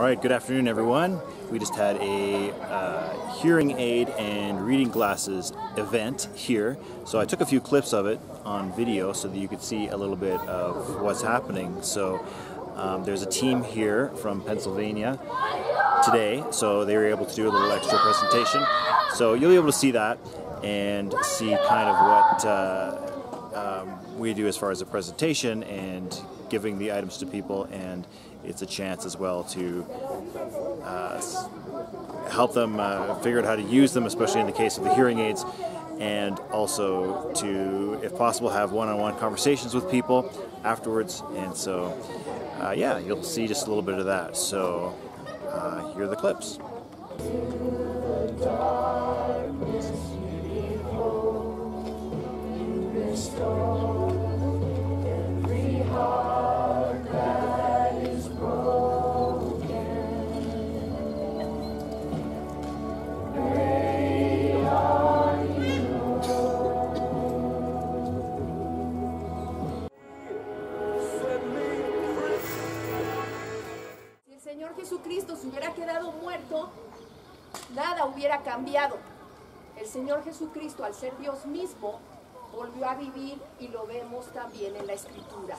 All right, good afternoon, everyone. We just had a uh, hearing aid and reading glasses event here. So I took a few clips of it on video so that you could see a little bit of what's happening. So um, there's a team here from Pennsylvania today, so they were able to do a little extra presentation. So you'll be able to see that and see kind of what uh, um, we do as far as a presentation and giving the items to people and it's a chance as well to uh, help them uh, figure out how to use them, especially in the case of the hearing aids, and also to, if possible, have one-on-one conversations with people afterwards. And so, uh, yeah, you'll see just a little bit of that. So, uh, here are the clips. Si el Señor Jesucristo se hubiera quedado muerto, nada hubiera cambiado. El Señor Jesucristo, al ser Dios mismo, volvió a vivir y lo vemos también en la Escritura.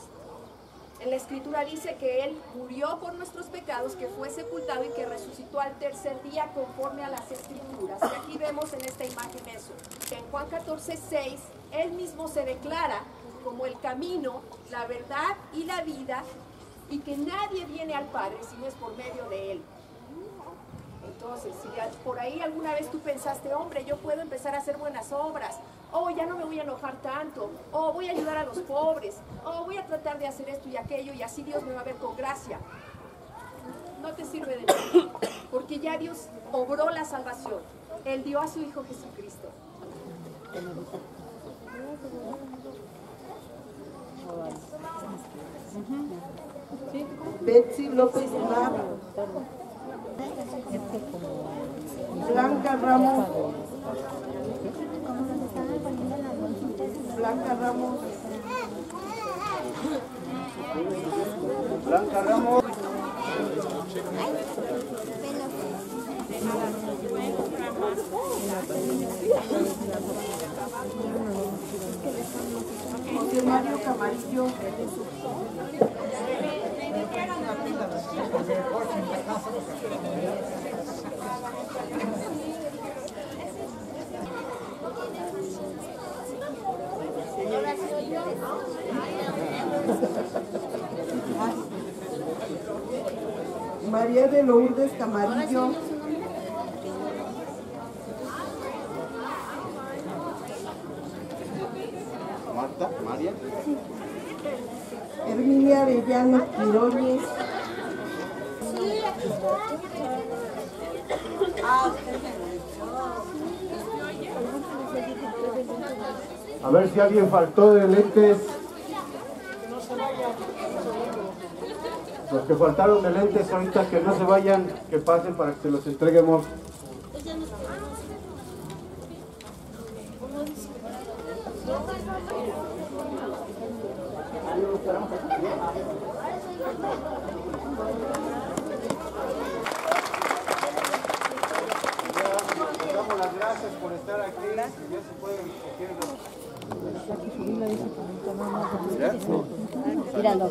En la Escritura dice que Él murió por nuestros pecados, que fue sepultado y que resucitó al tercer día conforme a las Escrituras. Y aquí vemos en esta imagen eso. En Juan 14, 6, Él mismo se declara como el camino, la verdad y la vida, y que nadie viene al Padre si no es por medio de Él. Entonces, si por ahí alguna vez tú pensaste, hombre, yo puedo empezar a hacer buenas obras, o ya no me voy a enojar tanto, o voy a ayudar a los pobres, o voy a tratar de hacer esto y aquello, y así Dios me va a ver con gracia. No te sirve de nada, porque ya Dios obró la salvación. Él dio a su Hijo Jesucristo. Betsy López Mar, Blanca Ramos, Blanca Ramos, Blanca Ramos, José Mario Camarillo, María de Lourdes Camarillo, Marta, María. Herminia Arellano Quiroñez, A ver si alguien faltó de lentes. Los que faltaron de lentes ahorita que no se vayan, que pasen para que se los entreguemos. Las gracias por estar aquí. Ya se pueden coger los- Míralo.